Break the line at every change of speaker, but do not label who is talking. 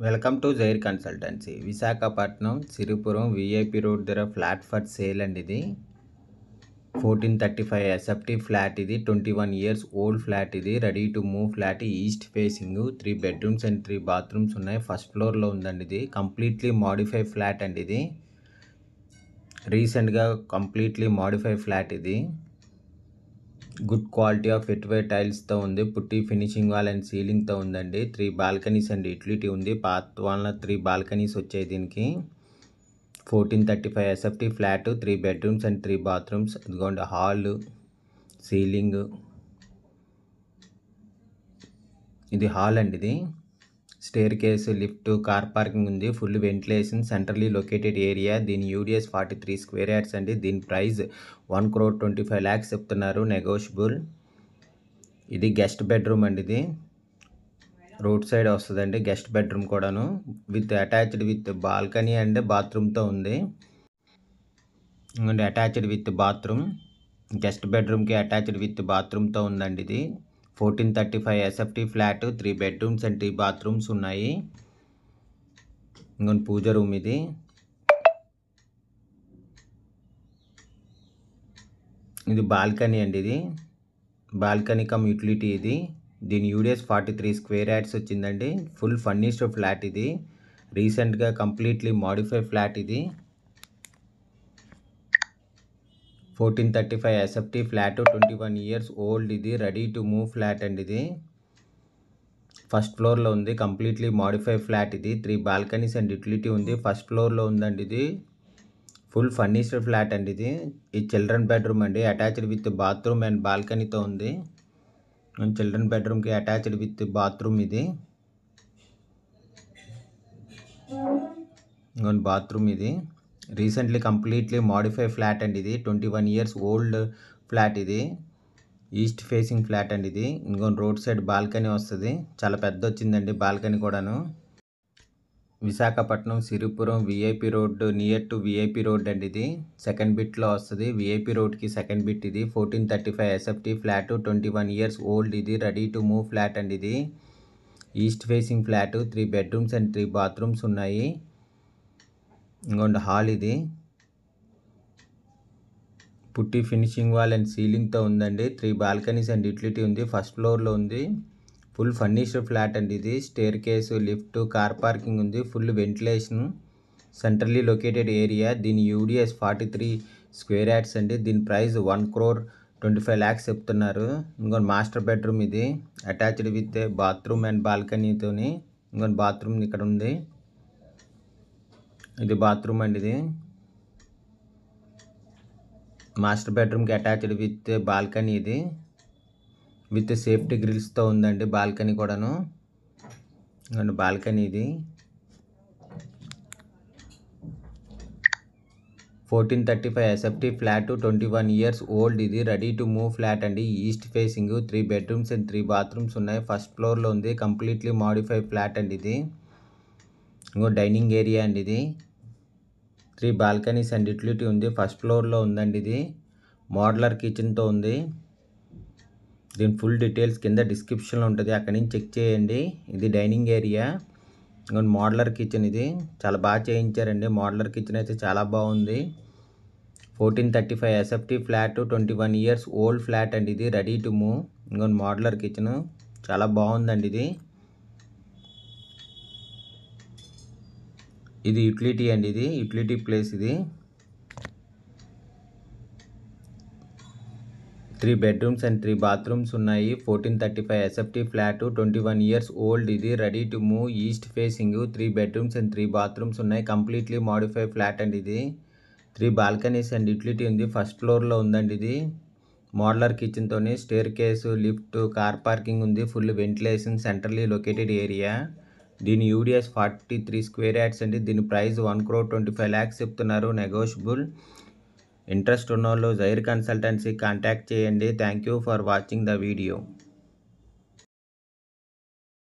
Welcome to Jair consultancy. Visakhapatnam Siripuram VIP road దగ్గర flat for sale అండి ఇది. Fourteen thirty five SFT flat ఇది. Twenty one years old flat ఇది. Ready to move flat east facing. Three bedrooms and three bathrooms ఉన్నాయి. First ఫ్లోర్లో ఉందండి ఇది. Completely modify flat అండి ఇది. రీసెంట్గా కంప్లీట్లీ మాడిఫై ఫ్లాట్ ఇది. గుడ్ క్వాలిటీ ఆఫ్ ఎట్వే టైల్స్తో ఉంది. పుట్టి ఫినిషింగ్ వాల్ అండ్ సీలింగ్తో ఉందండి. త్రీ బాల్కనీస్ అండ్ యూటిలిటీ ఉంది. పాత వాళ్ళ త్రీ బాల్కనీస్ వచ్చాయి దీనికి. Fourteen thirty five SFT flat three bedrooms and three bathrooms. అదిగోండి హాల్ సీలింగ్. ఇది హాల్ అండి ఇది. Staircase lift car parking ఉంది. Full ventilation centrally located area. దీని UDS forty three square yards అండి. దీని price one crore twenty five lakhs చెప్తున్నారు. Negotiable. ఇది గెస్ట్ బెడ్రూమ్ అండి ఇది. రోడ్ సైడ్ వస్తుందండి. గెస్ట్ బెడ్రూమ్ కూడాను. With attached with balcony and బాత్రూమ్తో ఉంది. Attached with bathroom. గెస్ట్ బెడ్రూమ్కి అటాచ్డ్ విత్ బాత్రూమ్తో ఉందండి ఇది. Fourteen thirty five SFT flat three bedrooms and three bathrooms ఉన్నాయి. ఇంకొన్ని పూజ రూమ్ ఇది. ఇది బాల్కనీ అండి ఇది. బాల్కనీ కమ్ యూటిలిటీ ఇది. దీని UDS forty three square yards వచ్చిందండి. ఫుల్ ఫర్నిష్డ్ ఫ్లాట్ ఇది. రీసెంట్గా కంప్లీట్లీ మాడిఫై ఫ్లాట్ ఇది. Fourteen thirty five SFT flat twenty one years old ఇది రెడీ టు మూవ్ ఫ్లాట్ అండి ఇది. ఫస్ట్ ఫ్లోర్లో ఉంది కంప్లీట్లీ మాడిఫై ఫ్లాట్ ఇది. త్రీ బాల్కనీస్ అండ్ యూటిలిటీ ఉంది ఫస్ట్ ఫ్లోర్లో ఉందండి ఇది. ఫుల్ ఫర్నిష్డ్ ఫ్లాట్ అండి ఇది. ఈ చిల్డ్రన్ బెడ్రూమ్ అండి అటాచ్డ్ విత్ బాత్రూమ్ అండ్ బాల్కనీతో ఉంది. చిల్డ్రన్ బెడ్రూమ్కి అటాచ్డ్ విత్ బాత్రూమ్ ఇది. బాత్రూమ్ ఇది. రీసెంట్లీ కంప్లీట్లీ మాడిఫై ఫ్లాట్ అండి ఇది twenty one years old flat ఇది. ఈస్ట్ ఫేసింగ్ ఫ్లాట్ అండి ఇది. ఇంకొన్ని రోడ్ సైడ్ బాల్కనీ వస్తుంది. చాలా పెద్ద వచ్చిందండి బాల్కనీ కూడాను. Visakhapatnam Siripuram VIP road near to VIP road అండి ఇది. సెకండ్ బిట్లో వస్తుంది. విఐపి రోడ్కి సెకండ్ బిట్ ఇది. Fourteen thirty five SFT flat twenty one years old ఇది. రెడీ టు మూవ్ ఫ్లాట్ అండి ఇది. East facing flat three bedrooms and three bathrooms ఉన్నాయి. ఇంకొండ హాల్ ఇది. పుట్టి ఫినిషింగ్ వాల్ అండ్ సీలింగ్తో ఉందండి. త్రీ బాల్కనీస్ అండ్ యూటిలిటీ ఉంది. ఫస్ట్ ఫ్లోర్లో ఉంది. ఫుల్ ఫర్నిష్డ్ ఫ్లాట్ అండి ఇది. Staircase lift car parking ఉంది. Full ventilation centrally located area. దీని UDS forty three square yards అండి. దీని price one crore twenty five lakhs చెప్తున్నారు. ఇంకొన్ని మాస్టర్ బెడ్రూమ్ ఇది. అటాచ్డ్ విత్ బాత్రూమ్ అండ్ బాల్కనీతోని ఇంకొన్ని బాత్రూమ్ ఇక్కడ ఉంది. ఇది బాత్రూమ్ అండి ఇది. మాస్టర్ బెడ్రూమ్కి అటాచ్డ్ విత్ బాల్కనీ ఇది. విత్ సేఫ్టీ గ్రిల్స్తో ఉందండి బాల్కనీ కూడాను. అండ్ బాల్కనీ ఇది. Fourteen thirty five SFT flat twenty one years old ఇది. రెడీ టు మూవ్ ఫ్లాట్ అండి. East facing three bedrooms and three bathrooms ఉన్నాయి. ఫస్ట్ ఫ్లోర్లో ఉంది. కంప్లీట్లీ మాడిఫై ఫ్లాట్ అండి ఇది. ఇంకో డైనింగ్ ఏరియా అండి ఇది. త్రీ బాల్కనీస్ అండ్ యూటిలిటీ ఉంది. ఫస్ట్ ఫ్లోర్లో ఉందండి ఇది. మోడలర్ కిచెన్తో ఉంది. దీని ఫుల్ డీటెయిల్స్ కింద డిస్క్రిప్షన్లో ఉంటుంది. అక్కడి నుంచి చెక్ చేయండి. ఇది డైనింగ్ ఏరియా. ఇంకొన్ని మోడలర్ కిచెన్ ఇది. చాలా బాగా చేయించారండి. మోడలర్ కిచెన్ అయితే చాలా బాగుంది. Fourteen thirty five SFT flat twenty one years old flat అండి ఇది. Ready to move. ఇంకొక మోడలర్ కిచెన్. చాలా బాగుందండి ఇది. ఇది యూటిలిటీ అండి ఇది యూటిలిటీ ప్లేస్ ఇది. Three bedrooms and three bathrooms ఉన్నాయి. Fourteen thirty five SFT flat twenty one years old ఇది. Ready to move east facing three bedrooms and three bathrooms ఉన్నాయి. కంప్లీట్లీ మాడిఫై ఫ్లాట్ అండి ఇది. త్రీ బాల్కనీస్ అండ్ యూటిలిటీ ఉంది. First ఫ్లోర్లో ఉందండి ఇది. Modular కిచెన్తోని staircase lift car parking ఉంది. Full ventilation centrally located area దీని UDS forty three square yards అండి. దీని price one crore twenty five lakhs చెప్తున్నారు. నెగోషియబుల్. ఇంట్రెస్ట్ ఉన్నోళ్ళు జైర్ కన్సల్టెన్సీ కాంటాక్ట్ చేయండి. Thank you for watching the video.